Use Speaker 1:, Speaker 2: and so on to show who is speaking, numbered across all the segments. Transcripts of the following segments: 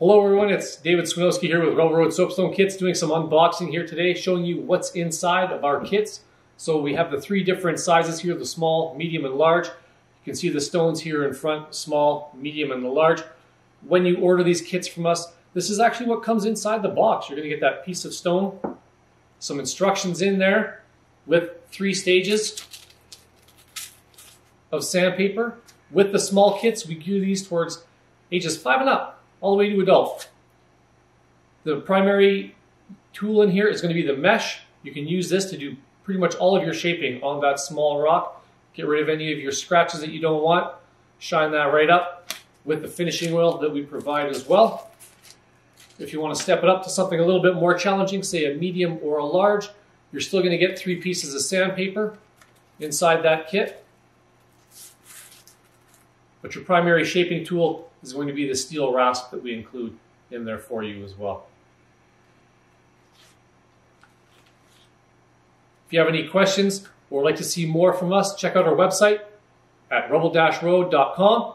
Speaker 1: Hello everyone, it's David Swinowski here with Rubble Road Soapstone Kits doing some unboxing here today showing you what's inside of our kits. So we have the three different sizes here, the small, medium, and large. You can see the stones here in front, small, medium, and the large. When you order these kits from us, this is actually what comes inside the box. You're going to get that piece of stone, some instructions in there with three stages of sandpaper. With the small kits, we gear these towards ages five and up all the way to adult. The primary tool in here is going to be the mesh. You can use this to do pretty much all of your shaping on that small rock. Get rid of any of your scratches that you don't want. Shine that right up with the finishing oil that we provide as well. If you want to step it up to something a little bit more challenging, say a medium or a large, you're still going to get three pieces of sandpaper inside that kit. But your primary shaping tool is going to be the steel rasp that we include in there for you as well. If you have any questions or would like to see more from us, check out our website at rubble-road.com.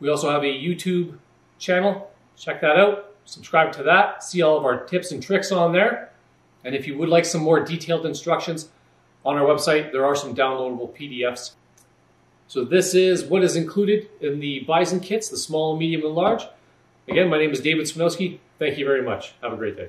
Speaker 1: We also have a YouTube channel. Check that out. Subscribe to that. See all of our tips and tricks on there. And if you would like some more detailed instructions on our website, there are some downloadable PDFs so this is what is included in the Bison kits, the small, medium, and large. Again, my name is David Swinowski. Thank you very much. Have a great day.